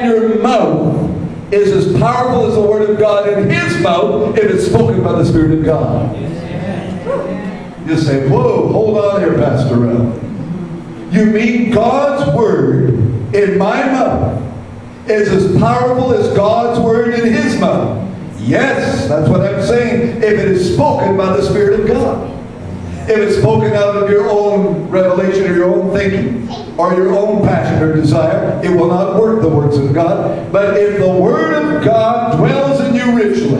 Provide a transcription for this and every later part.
Your mouth is as powerful as the Word of God in His mouth if it's spoken by the Spirit of God. You say, whoa, hold on here, Pastor Ralph. You mean God's Word in my mouth is as powerful as God's Word in His mouth? Yes, that's what I'm saying. If it is spoken by the Spirit of God. If it's spoken out of your own revelation or your own thinking or your own passion or desire, it will not work the words of God. But if the Word of God dwells in you richly,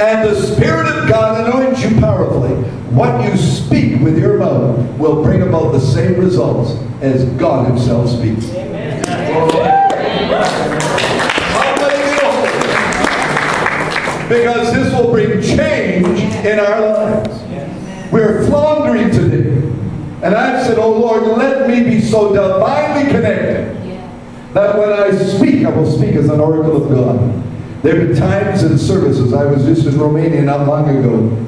and the Spirit of God anoints you powerfully, what you speak with your mouth will bring about the same results as God Himself speaks. Because this will bring change in our lives. We're floundering today. And I've said, oh Lord, let me be so divinely connected that when I speak, I will speak as an oracle of God. There have been times in services, I was just in Romania not long ago,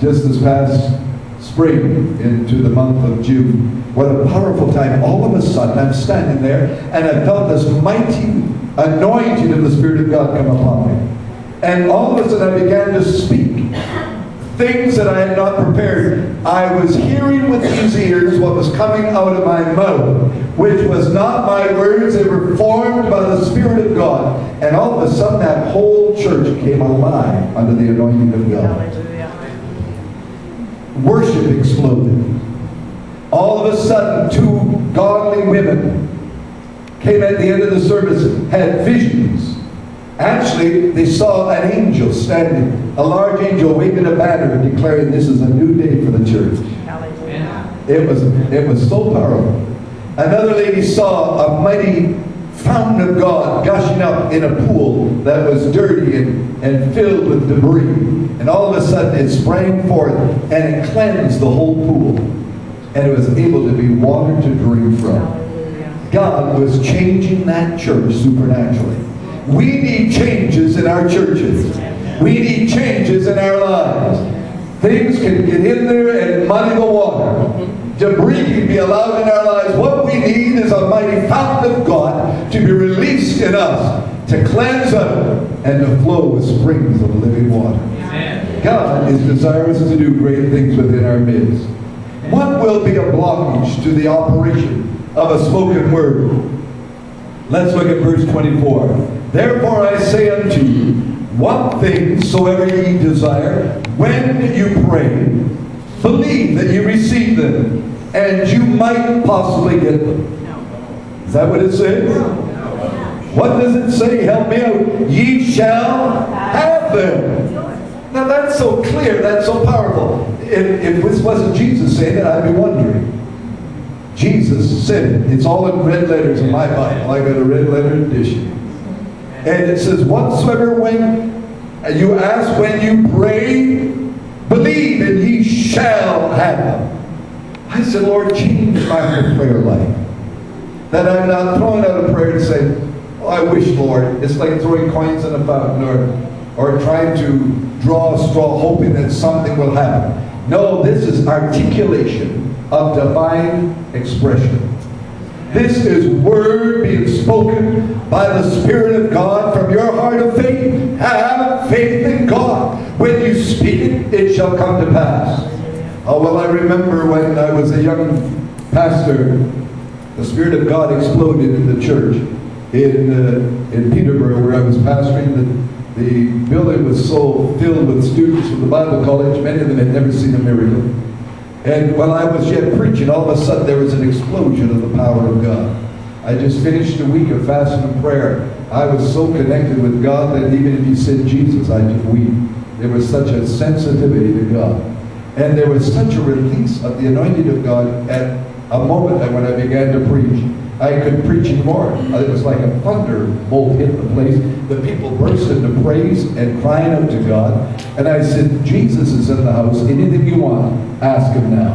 just this past spring into the month of June. What a powerful time. All of a sudden, I'm standing there and I felt this mighty anointing of the Spirit of God come upon me. And all of a sudden, I began to speak things that I had not prepared. I was hearing with these ears what was coming out of my mouth, which was not my words, they were formed by the Spirit of God. And all of a sudden, that whole church came alive under the anointing of God. Worship exploded. All of a sudden, two godly women came at the end of the service, had visions. Actually, they saw an angel standing, a large angel waving a banner and declaring this is a new day for the church. It was, it was so powerful. Another lady saw a mighty fountain of God gushing up in a pool that was dirty and, and filled with debris. And all of a sudden it sprang forth and it cleansed the whole pool. And it was able to be water to drink from. God was changing that church supernaturally. We need changes in our churches. We need changes in our lives. Things can get in there and muddy the water. Debris can be allowed in our lives. What we need is a mighty fountain of God to be released in us to cleanse us and to flow with springs of living water. God is desirous to do great things within our midst. What will be a blockage to the operation of a spoken word? Let's look at verse 24. Therefore I say unto you, what things soever ye desire, when you pray, believe that you receive them, and you might possibly get them. Is that what it says? What does it say? Help me out. Ye shall have them. Now that's so clear, that's so powerful. If, if this wasn't Jesus saying it, I'd be wondering. Jesus said it. It's all in red letters in my Bible. I got a red letter edition. And it says, whatsoever when you ask when you pray, believe and ye shall have them. I said, Lord, change my prayer life. That I'm not throwing out a prayer and saying, oh, I wish, Lord. It's like throwing coins in a fountain or, or trying to draw a straw hoping that something will happen. No, this is articulation of divine expression. This is word being spoken by the Spirit of God from your heart of faith. Have faith in God. When you speak it, it shall come to pass. Oh, well, I remember when I was a young pastor, the Spirit of God exploded in the church in, uh, in Peterborough where I was pastoring. The, the building was so filled with students from the Bible college, many of them had never seen a miracle. And while I was yet preaching, all of a sudden there was an explosion of the power of God. I just finished a week of fasting and prayer. I was so connected with God that even if you said Jesus, I just weep. There was such a sensitivity to God. And there was such a release of the anointing of God at a moment that when I began to preach, I could preach anymore. It was like a thunderbolt hit the place. The people burst into praise and crying out to God. And I said, Jesus is in the house. Anything you want, ask him now.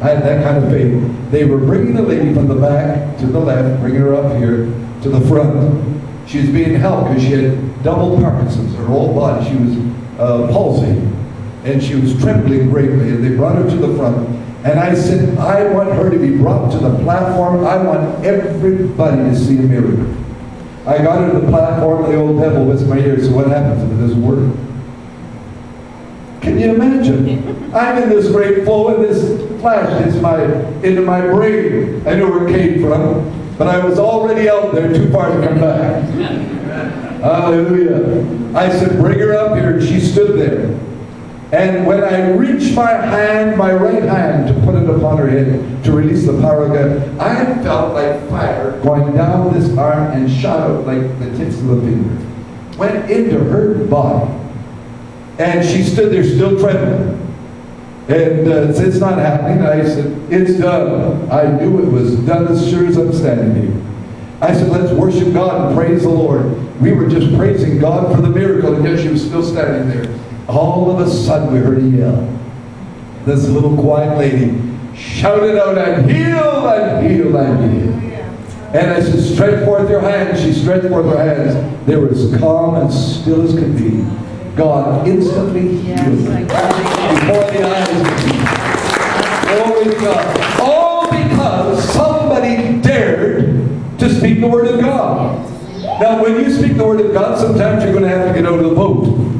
I had that kind of faith. They were bringing the lady from the back to the left, bringing her up here to the front. She was being helped because she had double Parkinson's. Her whole body, she was uh, palsy. And she was trembling greatly. And they brought her to the front. And I said, I want her to be brought to the platform. I want everybody to see a miracle. I got her to the platform, the old devil whispers my ear, so what happens if it doesn't work? Can you imagine? I'm in this great flow, and this flashed into my, into my brain. I knew where it came from, but I was already out there, too far to come back. Hallelujah. I said, bring her up here, and she stood there. And when I reached my hand, my right hand, to put it upon her head to release the power of God, I felt like fire going down this arm and shot out like the tips of the finger. Went into her body. And she stood there still trembling. And uh, it's not happening. I said, it's done. I knew it was done as sure as I'm standing here. I said, let's worship God and praise the Lord. We were just praising God for the miracle, and yet she was still standing there. All of a sudden, we heard a yell. This little quiet lady shouted out, I'm healed, I'm healed, I'm healed. And I said, stretch forth your hands. She stretched forth her hands. They were as calm and still as could be. God instantly healed her before the eyes of people. Glory to God. All because somebody dared to speak the word of God. Now, when you speak the word of God, sometimes you're going to have to get out of the boat.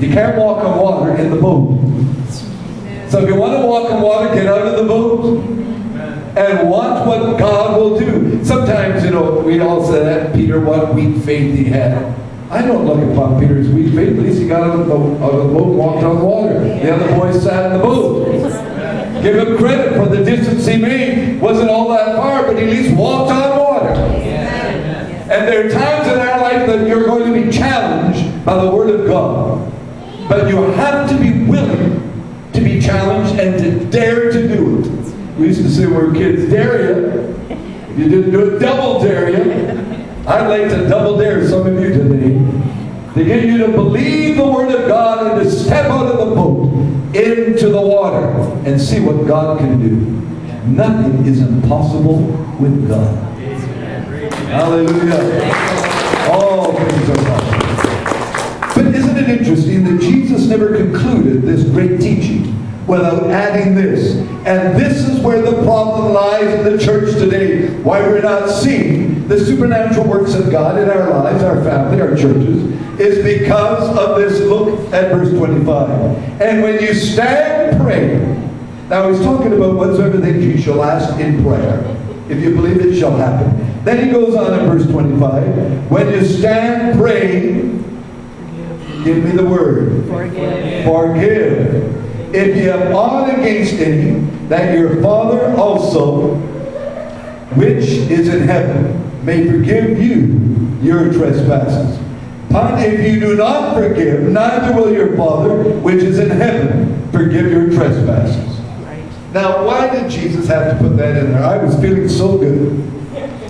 You can't walk on water in the boat. So if you want to walk on water, get out of the boat and watch what God will do. Sometimes, you know, we all say that Peter, what weak faith he had. I don't look upon Peter's weak faith. At least he got out of the, out of the boat walked on water. The other boys sat in the boat. Give him credit for the distance he made. Wasn't all that far, but he at least walked on water. And there are times in our life that you're going to be challenged by the Word of God. But you have to be willing to be challenged and to dare to do it. We used to say when we were kids, dare you. If you didn't do it, double dare you. I'd like to double dare some of you today to get you to believe the Word of God and to step out of the boat into the water and see what God can do. Nothing is impossible with God. Hallelujah. All things are possible. But isn't interesting that Jesus never concluded this great teaching without adding this? And this is where the problem lies in the church today. Why we're not seeing the supernatural works of God in our lives, our family, our churches, is because of this. Look at verse 25. And when you stand praying, now he's talking about whatsoever things you shall ask in prayer. If you believe it shall happen. Then he goes on in verse 25. When you stand praying, give me the word. Forgive. Forgive. If you have aught against any, that your Father also, which is in heaven, may forgive you your trespasses. But if you do not forgive, neither will your Father, which is in heaven, forgive your trespasses. Right. Now, why did Jesus have to put that in there? I was feeling so good.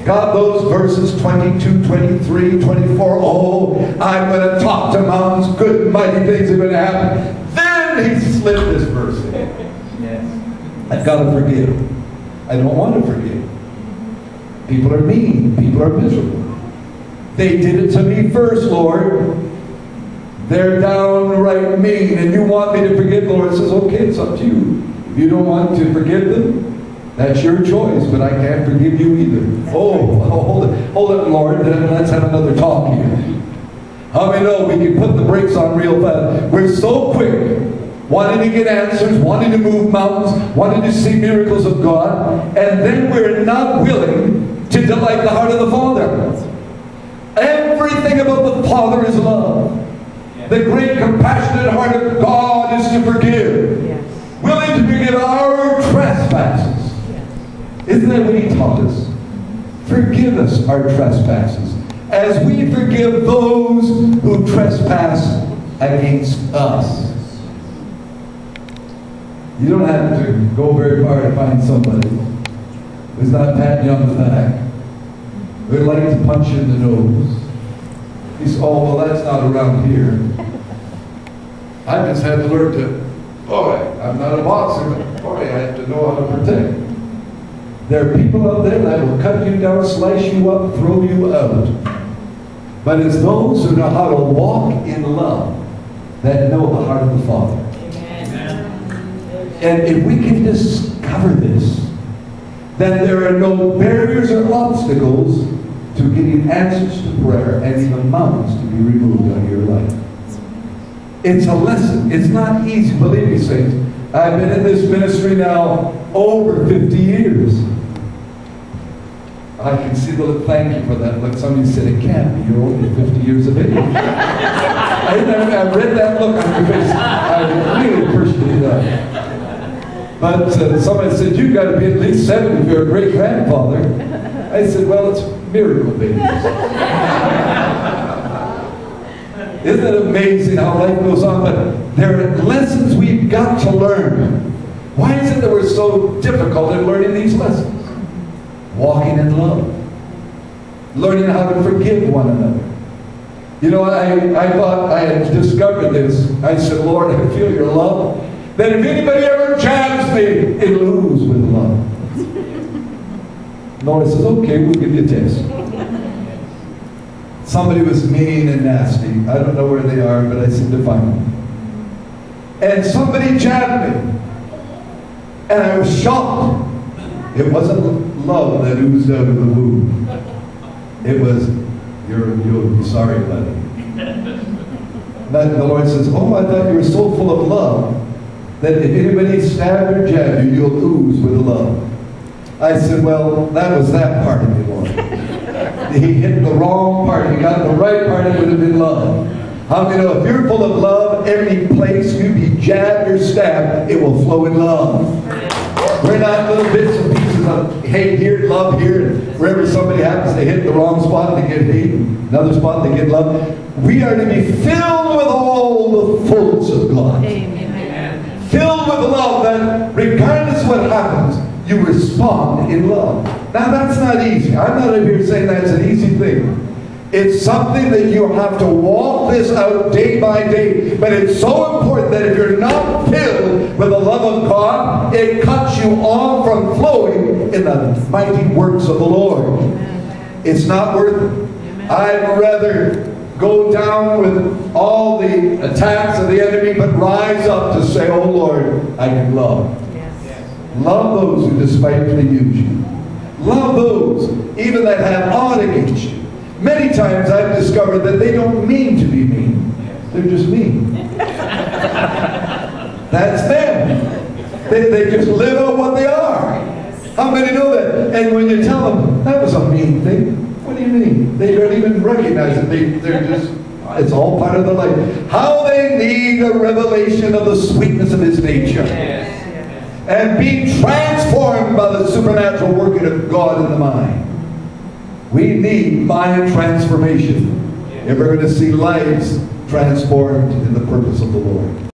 Got those verses 22, 23, 24. Oh, I'm going to talk to mountains. Good, and mighty things are going to happen. Then he slipped this verse in. Yes. I've got to forgive. I don't want to forgive. People are mean. People are miserable. They did it to me first, Lord. They're downright mean, and you want me to forgive. Lord says, okay, it's up to you. If you don't want to forgive them, that's your choice, but I can't forgive you either. Oh, hold it, hold it, Lord. Then let's have another talk here. How many know we can put the brakes on real fast? We're so quick, wanting to get answers, wanting to move mountains, wanting to see miracles of God, and then we're not willing to delight the heart of the Father. Everything about the Father is love. The great compassionate heart of God is to forgive. Willing to forgive our. Isn't that what he taught us? Forgive us our trespasses as we forgive those who trespass against us. You don't have to go very far to find somebody who's not patting you on the back. Who'd like to punch you in the nose. He said, oh, well, that's not around here. I just had to learn to, boy, I'm not a boxer, but boy, I have to know how to protect. There are people out there that will cut you down, slice you up, throw you out. But it's those who know how to walk in love that know the heart of the Father. And if we can discover this, then there are no barriers or obstacles to getting answers to prayer and even mountains to be removed out of your life. It's a lesson. It's not easy, believe me, saints. I've been in this ministry now over 50 years. I can see the look, thank you for that look. Somebody said it can't be. You're only 50 years of age. I, I read that look on your face. I really appreciate that. But uh, somebody said, you've got to be at least 70 if you're a great grandfather. I said, well, it's miracle babies. Isn't it amazing how life goes on? But there are lessons we've got to learn. Why is it that we're so difficult in learning these lessons? Walking in love. Learning how to forgive one another. You know, I, I thought I had discovered this. I said, Lord, I feel your love. That if anybody ever jabs me, it'll ooze with love. Lord says, okay, we'll give you a test. Somebody was mean and nasty. I don't know where they are, but I seem to find them. And somebody jabbed me. And I was shocked. It wasn't love that oozed out of the wound. It was, you're, you'll be sorry, buddy. Then the Lord says, oh, I thought you were so full of love that if anybody stabbed or jabbed you, you'll ooze with love. I said, well, that was that part of me, Lord. he hit the wrong part. He got the right part, it would have been love. How many know if you're full of love, every place you be jabbed or stabbed, it will flow in love. We're not little bits and pieces of hate here, love here, and wherever somebody happens to hit the wrong spot, they get hate, another spot, they get love. We are to be filled with all the fullness of God. Amen. Filled with love that regardless what happens, you respond in love. Now that's not easy. I'm not up here saying that's an easy thing. It's something that you have to walk this out day by day. But it's so important that if you're not filled with the love of God, it cuts you off from flowing in the mighty works of the Lord. It's not worth it. I'd rather go down with all the attacks of the enemy, but rise up to say, Oh Lord, I can love. Yes. Love those who despitefully use you. Love those even that have aught against you. Many times I've discovered that they don't mean to be mean. They're just mean. That's them. They, they just live out what they are. How many know that? And when you tell them, that was a mean thing, what do you mean? They don't even recognize it. They, they're just, it's all part of their life. How they need a revelation of the sweetness of his nature and be transformed by the supernatural working of God in the mind. We need mind transformation if we're going to see lives transformed in the purpose of the Lord.